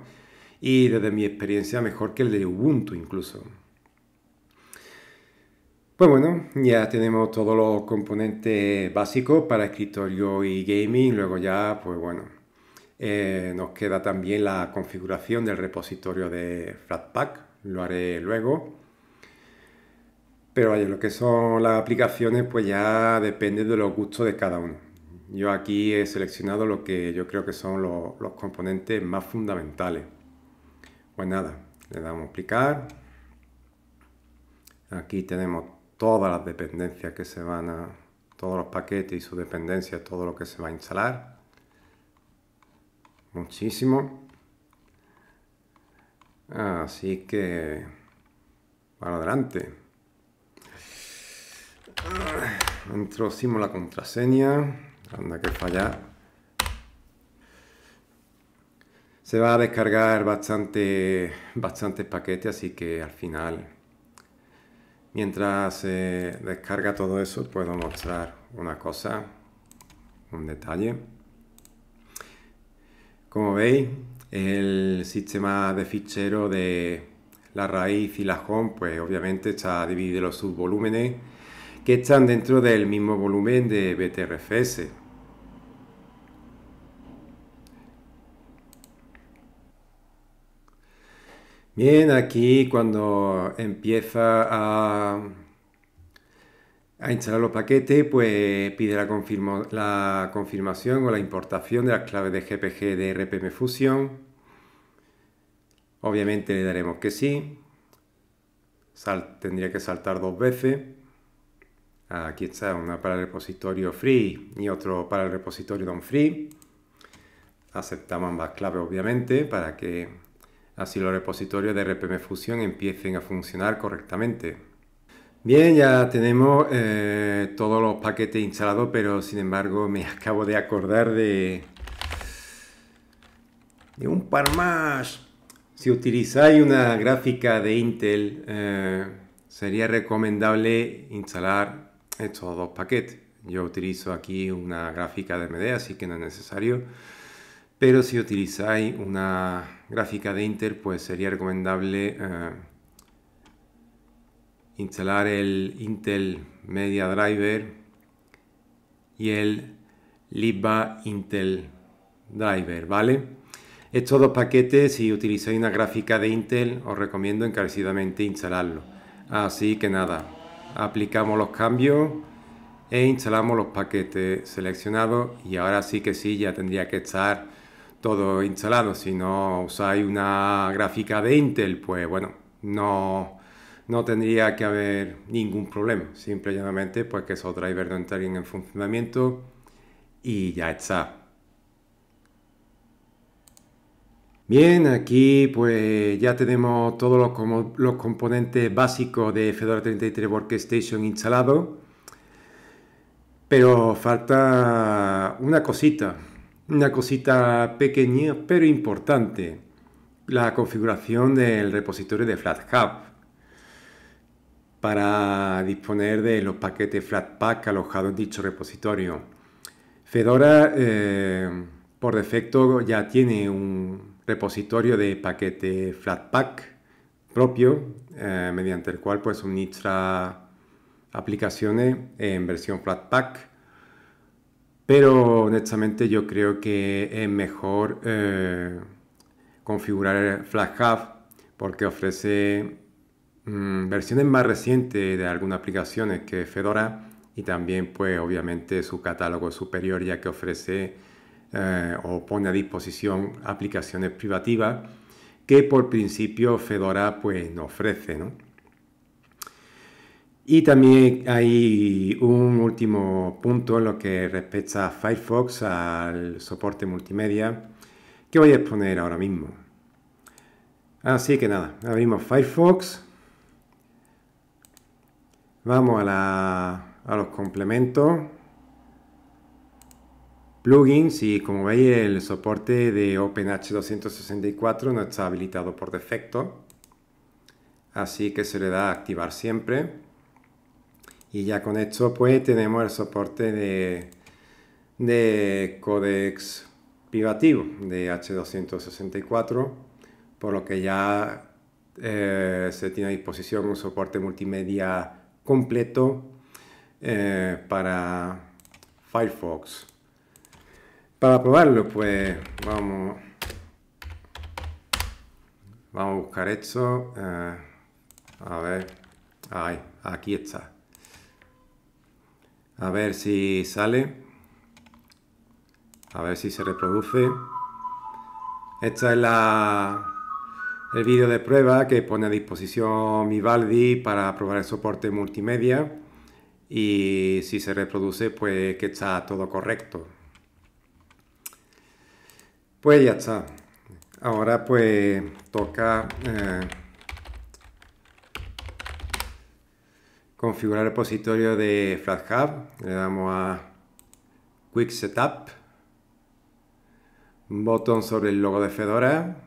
y desde mi experiencia mejor que el de Ubuntu incluso. Pues bueno, ya tenemos todos los componentes básicos para escritorio y gaming. Luego ya, pues bueno, eh, nos queda también la configuración del repositorio de Flatpak. Lo haré luego. Pero vaya, lo que son las aplicaciones, pues ya depende de los gustos de cada uno. Yo aquí he seleccionado lo que yo creo que son los, componentes más fundamentales. Pues nada, le damos a aplicar. Aquí tenemos todas las dependencias que se van a, todos los paquetes y sus dependencias, todo lo que se va a instalar. Muchísimo. Así que, para adelante. Introducimos la contraseña. Anda que falla. Se va a descargar bastante, bastantes paquetes, así que al final Mientras se descarga todo eso, puedo mostrar una cosa, un detalle. Como veis, el sistema de fichero de la raíz y la home, pues obviamente está dividido en los subvolúmenes que están dentro del mismo volumen de BTRFS. Bien, aquí cuando empieza a, instalar los paquetes, pues pide la, la, confirmación o la importación de las claves de GPG de RPM Fusion. Obviamente le daremos que sí. tendría que saltar dos veces. Aquí está una para el repositorio free y otro para el repositorio non free. Aceptamos ambas claves obviamente para que así los repositorios de RPM Fusion empiecen a funcionar correctamente. Bien, ya tenemos eh, todos los paquetes instalados, pero sin embargo me acabo de acordar de, de un par más. Si utilizáis una gráfica de Intel, eh, sería recomendable instalar estos dos paquetes. Yo utilizo aquí una gráfica de AMD, así que no es necesario. Pero si utilizáis una gráfica de Intel, pues sería recomendable eh, instalar el Intel Media Driver y el Libba Intel Driver, ¿vale? Estos dos paquetes, si utilizáis una gráfica de Intel, os recomiendo encarecidamente instalarlo. Así que nada, aplicamos los cambios e instalamos los paquetes seleccionados y ahora sí que sí, ya tendría que estar todo instalado. Si no usáis una gráfica de Intel, pues bueno, no, no tendría que haber ningún problema. Simple y llanamente, pues que esos drivers no entren en funcionamiento y ya está. Bien, aquí pues ya tenemos todos los, componentes básicos de Fedora 33 Workstation instalados. Pero falta una cosita. Una cosita pequeña pero importante, la configuración del repositorio de FlatHub para disponer de los paquetes Flatpak alojados en dicho repositorio. Fedora eh, por defecto ya tiene un repositorio de paquete Flatpak propio eh, mediante el cual pues suministra aplicaciones en versión Flatpak pero honestamente yo creo que es mejor eh, configurar FlatHub porque ofrece mm, versiones más recientes de algunas aplicaciones que Fedora y también pues obviamente su catálogo superior ya que ofrece eh, o pone a disposición aplicaciones privativas que por principio Fedora pues no ofrece. ¿no? Y también hay un último punto en lo que respecta a Firefox, al soporte multimedia, que voy a exponer ahora mismo. Así que nada, abrimos Firefox. Vamos a, los complementos. Plugins y como veis el soporte de OpenH264 no está habilitado por defecto. Así que se le da a activar siempre. Y ya con esto pues tenemos el soporte de, de codex privativo de H264, por lo que ya eh, se tiene a disposición un soporte multimedia completo eh, para Firefox. Para probarlo, pues vamos, vamos a buscar esto. Eh, a ver, ahí, aquí está. A ver si sale. A ver si se reproduce. Esta es la, el vídeo de prueba que pone a disposición Vivaldi para probar el soporte multimedia y si se reproduce pues que está todo correcto. Pues ya está. Ahora pues toca eh, configurar repositorio de FlatHub. Le damos a Quick Setup. Botón sobre el logo de Fedora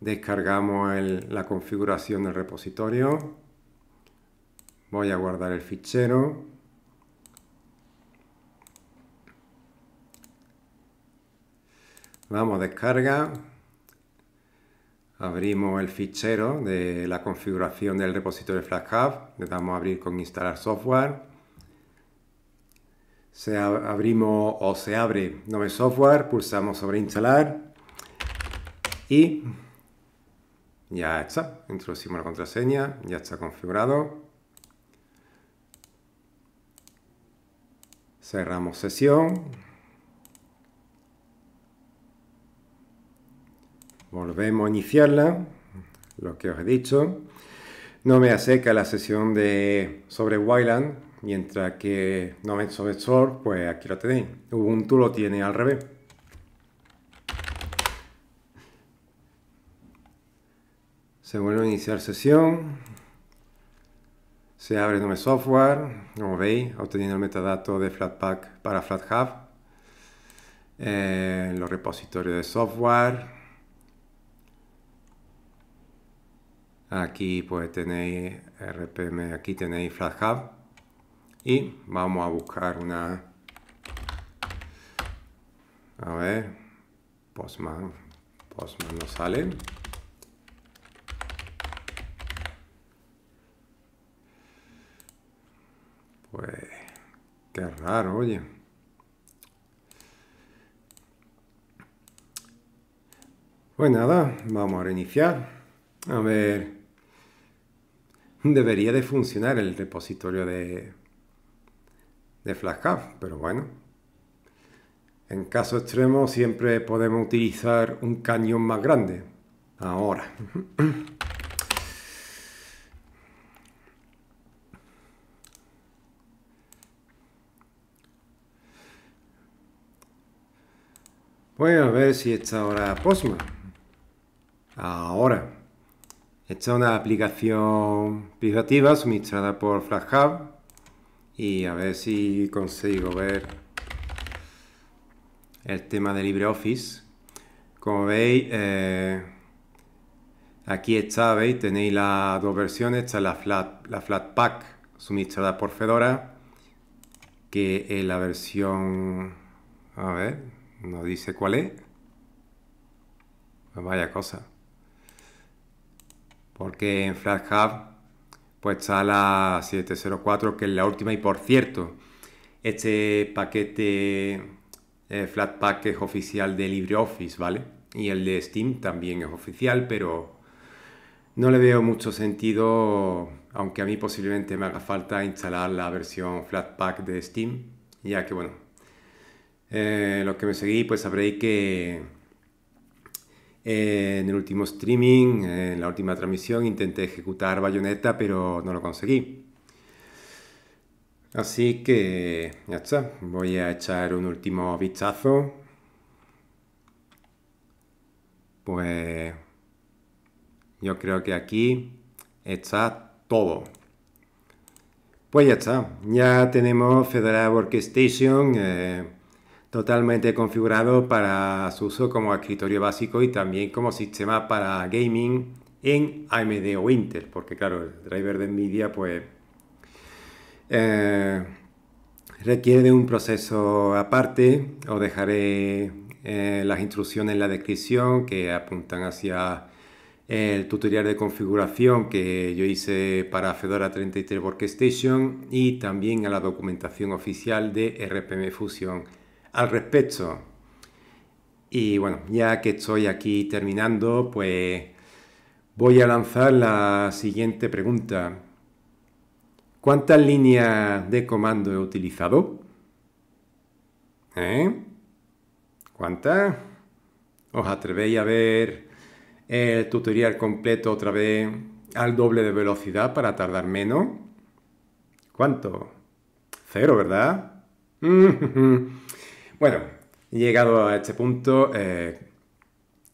descargamos la configuración del repositorio. Voy a guardar el fichero. Vamos a descarga. Abrimos el fichero de la configuración del repositorio FlatHub. Le damos a abrir con instalar software. Se abrimos o se abre Nove Software, pulsamos sobre instalar y ya está, introducimos la contraseña, ya está configurado. Cerramos sesión. Volvemos a iniciarla, lo que os he dicho. No me acerca la sesión de sobre Wayland, mientras que no me sobre pues aquí lo tenéis. Ubuntu lo tiene al revés. Se vuelve a iniciar sesión. Se abre Nome Software. Como veis, obteniendo el metadato de Flatpak para FlatHub. En los repositorios de software. Aquí pues tenéis RPM, aquí tenéis FlatHub. Y vamos a buscar una... A ver, Postman. Postman no sale. Pues, qué raro, oye. Pues nada, vamos a reiniciar. A ver, debería de funcionar el repositorio de, de pero bueno. En caso extremo siempre podemos utilizar un cañón más grande. Ahora. Voy a ver si está ahora Postman. Ahora. Esta es una aplicación privativa suministrada por FlashHub. Y a ver si consigo ver el tema de LibreOffice. Como veis, eh, aquí está, veis, tenéis las dos versiones. Esta es la, Flat, la Flatpak suministrada por Fedora, que es la versión... A ver, no dice cuál es. Pues vaya cosa. Porque en FlatHub pues está la 704 que es la última y por cierto este paquete eh, Flatpak es oficial de LibreOffice, ¿vale? Y el de Steam también es oficial, pero no le veo mucho sentido, aunque a mí posiblemente me haga falta instalar la versión Flatpak de Steam, ya que bueno, eh, los que me seguí, pues sabréis que en el último streaming, en la última transmisión, intenté ejecutar Bayonetta, pero no lo conseguí. Así que ya está, voy a echar un último vistazo. Pues yo creo que aquí está todo. Pues ya está, ya tenemos Fedora Workstation. Eh, totalmente configurado para su uso como escritorio básico y también como sistema para gaming en AMD o Intel, porque claro, el driver de Nvidia pues eh, requiere de un proceso aparte, os dejaré eh, las instrucciones en la descripción que apuntan hacia el tutorial de configuración que yo hice para Fedora 33 Workstation y también a la documentación oficial de RPM Fusion al respecto. Y bueno, ya que estoy aquí terminando, pues voy a lanzar la siguiente pregunta. ¿Cuántas líneas de comando he utilizado? ¿Eh? ¿Cuántas? ¿Os atrevéis a ver el tutorial completo otra vez al doble de velocidad para tardar menos? ¿Cuánto? Cero, ¿verdad? bueno, llegado a este punto, eh,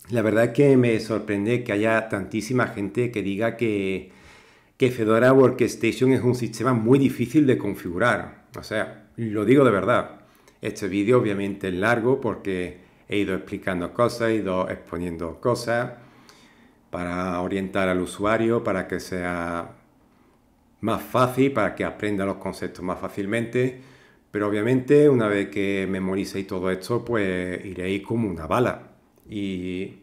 la verdad es que me sorprende que haya tantísima gente que diga que que Fedora Workstation es un sistema muy difícil de configurar. O sea, lo digo de verdad. Este vídeo obviamente es largo porque he ido explicando cosas, he ido exponiendo cosas para orientar al usuario, para que sea más fácil, para que aprenda los conceptos más fácilmente. Pero obviamente una vez que memoricéis todo esto, pues iréis como una bala. Y,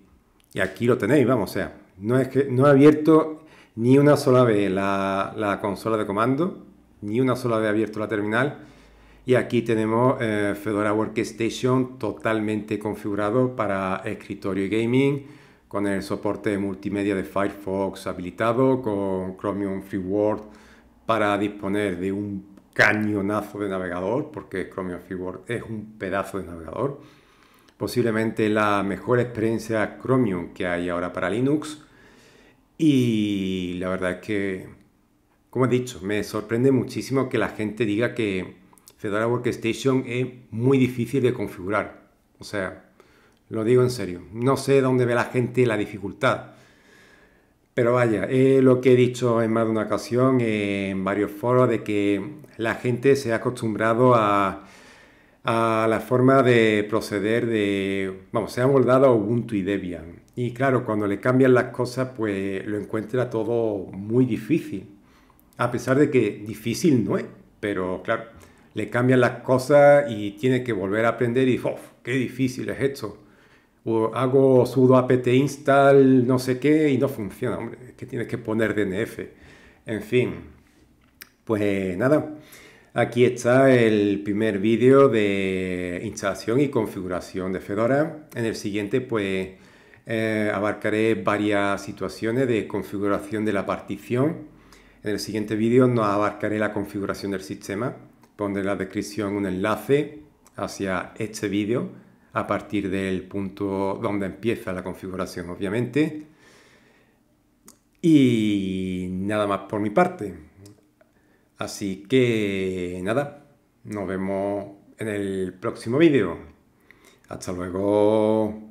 y aquí lo tenéis, vamos, o sea, no es que no he abierto ni una sola vez la, consola de comando, ni una sola vez abierto la terminal. Y aquí tenemos eh, Fedora Workstation totalmente configurado para escritorio y gaming, con el soporte multimedia de Firefox habilitado, con Chromium FreeWord para disponer de un cañonazo de navegador, porque Chromium FreeWord es un pedazo de navegador. Posiblemente la mejor experiencia Chromium que hay ahora para Linux y la verdad es que, como he dicho, me sorprende muchísimo que la gente diga que Fedora Workstation es muy difícil de configurar. O sea, lo digo en serio. No sé dónde ve la gente la dificultad. Pero vaya, es lo que he dicho en más de una ocasión en varios foros de que la gente se ha acostumbrado a, a la forma de proceder de, vamos, se ha moldado a Ubuntu y Debian. Y claro, cuando le cambian las cosas, pues lo encuentra todo muy difícil. A pesar de que difícil no es, pero claro, le cambian las cosas y tiene que volver a aprender y, ¡oh, qué difícil es esto! O hago sudo apt install no sé qué y no funciona, hombre, es que tienes que poner DNF. En fin, pues nada, aquí está el primer vídeo de instalación y configuración de Fedora. En el siguiente, pues eh, abarcaré varias situaciones de configuración de la partición. En el siguiente vídeo no abarcaré la configuración del sistema. Pondré en la descripción un enlace hacia este vídeo a partir del punto donde empieza la configuración, obviamente. Y nada más por mi parte. Así que nada, nos vemos en el próximo vídeo. Hasta luego.